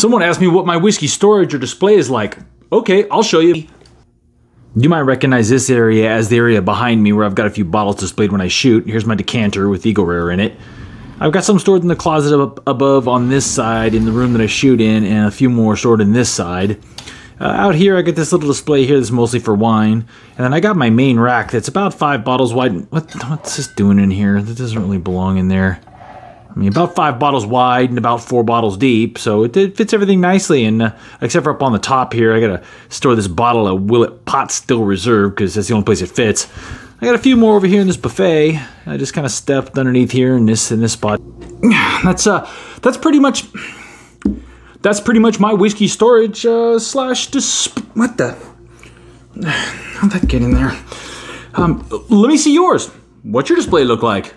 Someone asked me what my whiskey storage or display is like. Okay, I'll show you. You might recognize this area as the area behind me where I've got a few bottles displayed when I shoot. Here's my decanter with Eagle Rare in it. I've got some stored in the closet up above on this side in the room that I shoot in, and a few more stored in this side. Uh, out here, I got this little display here that's mostly for wine. And then I got my main rack that's about five bottles wide. What, what's this doing in here? That doesn't really belong in there. I mean, about five bottles wide and about four bottles deep, so it, it fits everything nicely. And uh, except for up on the top here, I gotta store this bottle of Willet Pot Still Reserve because that's the only place it fits. I got a few more over here in this buffet. I just kind of stepped underneath here in this in this spot. That's uh, that's pretty much. That's pretty much my whiskey storage uh, slash dis. What the? How'd that get in there? Um, let me see yours. What's your display look like?